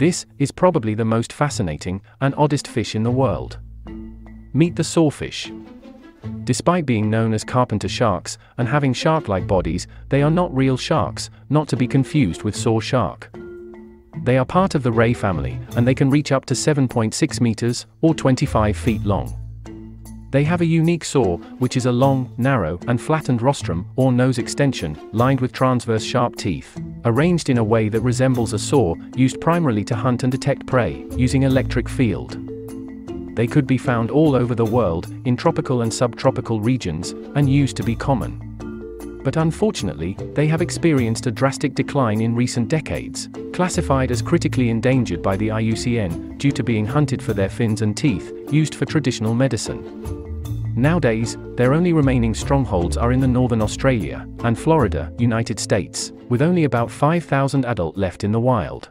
This is probably the most fascinating and oddest fish in the world. Meet the sawfish. Despite being known as carpenter sharks and having shark-like bodies, they are not real sharks, not to be confused with saw shark. They are part of the ray family, and they can reach up to 7.6 meters, or 25 feet long. They have a unique saw, which is a long, narrow, and flattened rostrum, or nose extension, lined with transverse sharp teeth, arranged in a way that resembles a saw, used primarily to hunt and detect prey, using electric field. They could be found all over the world, in tropical and subtropical regions, and used to be common. But unfortunately, they have experienced a drastic decline in recent decades, classified as critically endangered by the IUCN, due to being hunted for their fins and teeth, used for traditional medicine. Nowadays, their only remaining strongholds are in the northern Australia and Florida, United States, with only about 5,000 adult left in the wild.